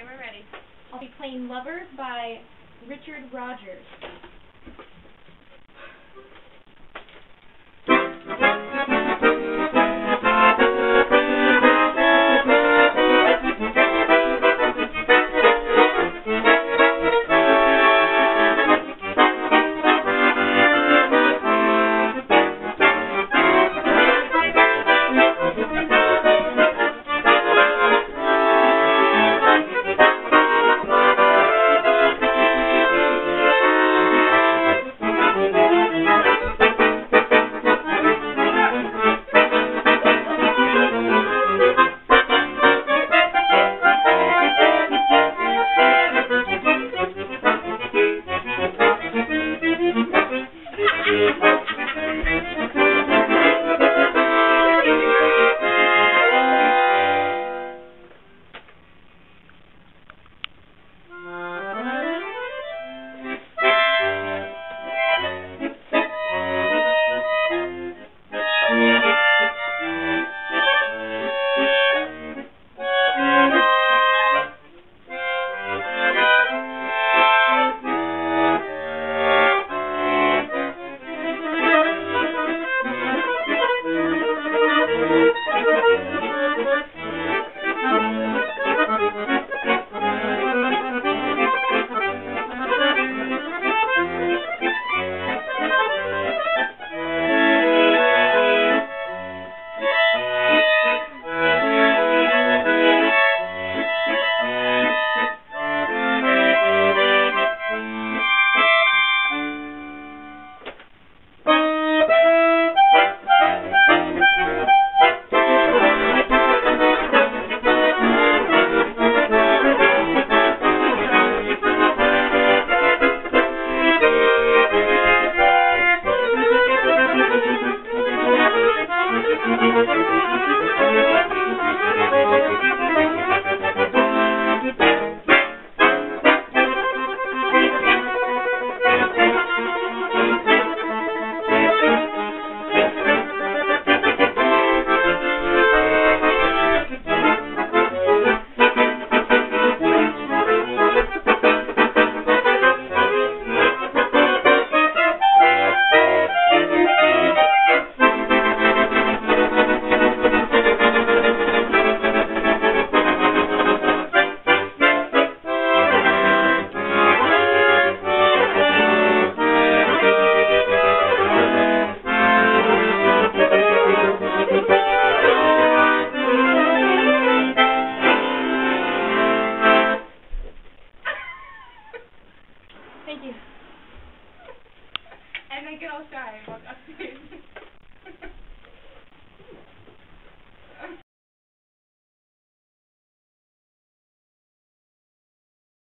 Okay, we're ready. I'll be playing Lover by Richard Rogers. And then get all shy and walk stage.